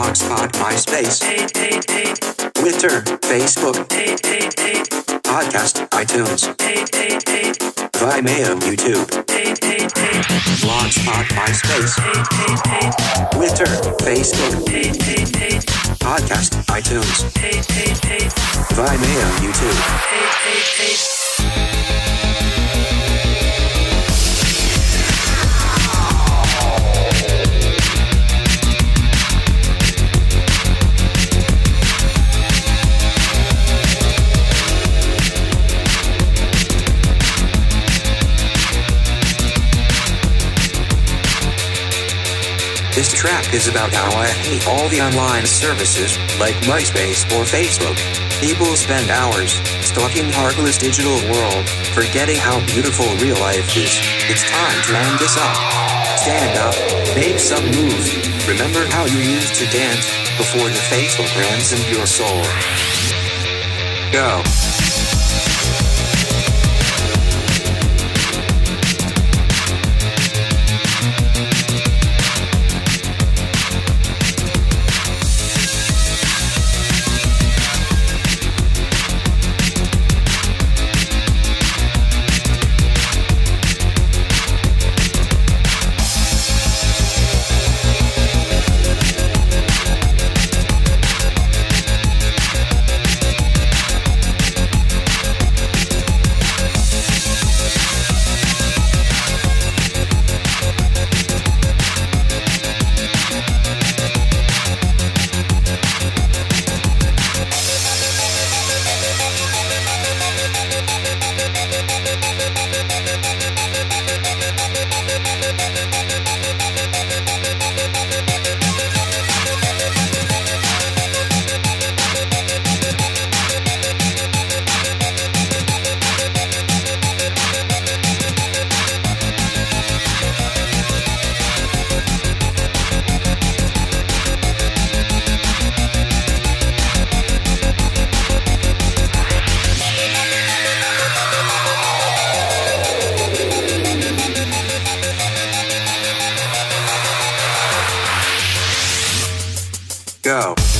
Blogspot, MySpace, Twitter, Facebook, Podcast, iTunes, Vimeo, YouTube, Blogspot, MySpace, Twitter, Facebook, Podcast, iTunes, Vimeo, YouTube. This track is about how I hate all the online services, like MySpace or Facebook. People spend hours stalking heartless digital world, forgetting how beautiful real life is. It's time to end this up. Stand up, make some moves. Remember how you used to dance before the Facebook ransomed your soul. Go. Go.